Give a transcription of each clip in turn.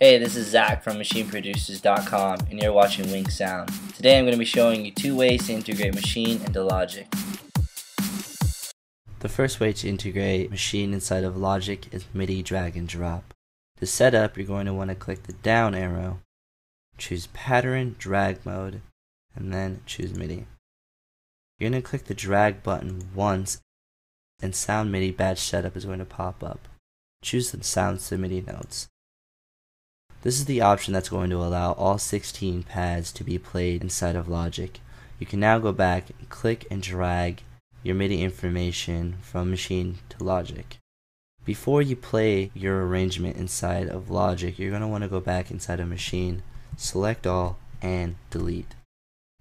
Hey, this is Zach from MaschineProducers.com and you're watching Wink Sound. Today I'm going to be showing you two ways to integrate Maschine into Logic. The first way to integrate Maschine inside of Logic is MIDI drag and drop. To set up, you're going to want to click the down arrow, choose Pattern Drag Mode, and then choose MIDI. You're going to click the drag button once and Sound MIDI Batch Setup is going to pop up. Choose the Sounds to MIDI notes. This is the option that's going to allow all 16 pads to be played inside of Logic. You can now go back and click and drag your MIDI information from Maschine to Logic. Before you play your arrangement inside of Logic, you're going to want to go back inside of Maschine, select all, and delete.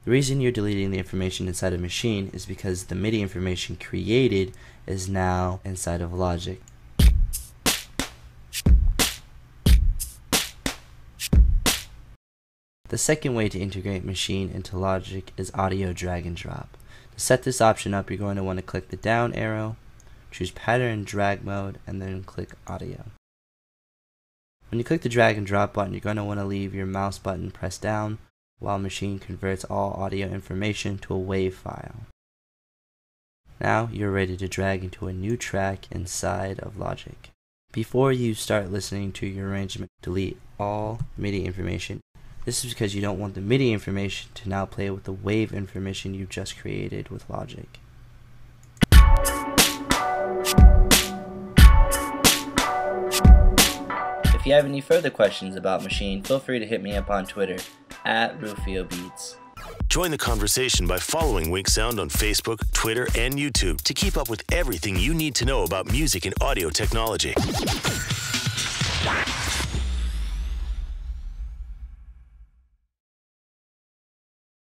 The reason you're deleting the information inside of Maschine is because the MIDI information created is now inside of Logic. The second way to integrate Maschine into Logic is audio drag and drop. To set this option up, you're going to want to click the down arrow, choose pattern drag mode, and then click audio. When you click the drag and drop button, you're going to want to leave your mouse button pressed down while Maschine converts all audio information to a WAV file. Now you're ready to drag into a new track inside of Logic. Before you start listening to your arrangement, delete all MIDI information this is because you don't want the MIDI information to now play with the wave information you've just created with Logic. If you have any further questions about Maschine, feel free to hit me up on Twitter at Rufio Beats. Join the conversation by following Wink Sound on Facebook, Twitter, and YouTube to keep up with everything you need to know about music and audio technology.